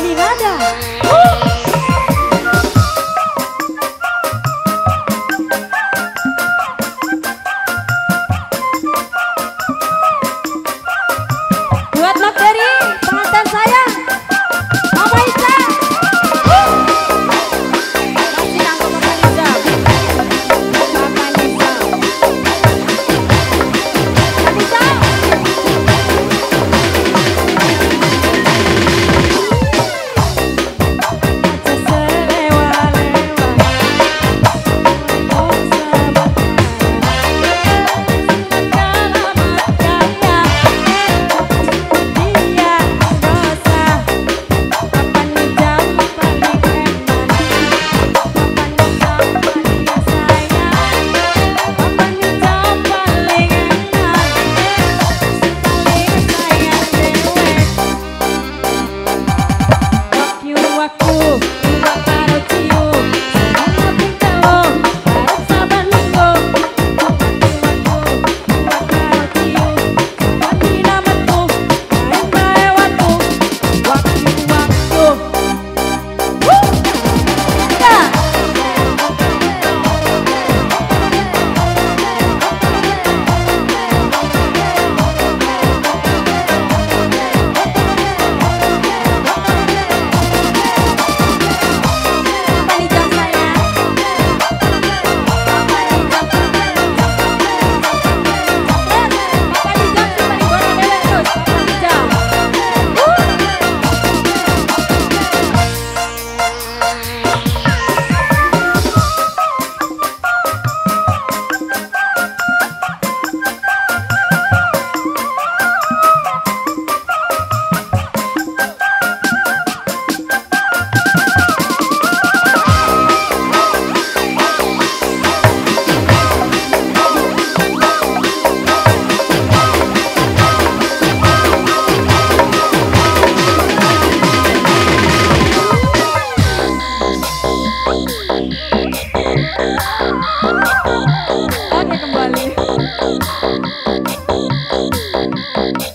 Money Nada. a cor. and